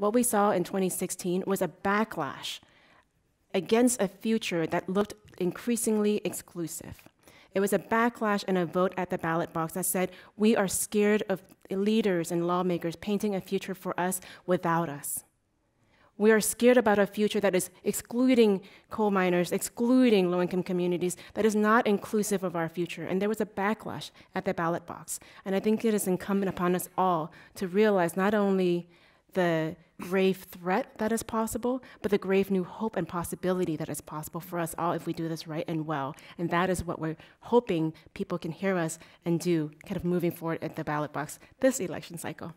what we saw in 2016 was a backlash against a future that looked increasingly exclusive. It was a backlash and a vote at the ballot box that said, we are scared of leaders and lawmakers painting a future for us without us. We are scared about a future that is excluding coal miners, excluding low income communities, that is not inclusive of our future. And there was a backlash at the ballot box. And I think it is incumbent upon us all to realize not only the grave threat that is possible, but the grave new hope and possibility that is possible for us all if we do this right and well. And that is what we're hoping people can hear us and do, kind of moving forward at the ballot box this election cycle.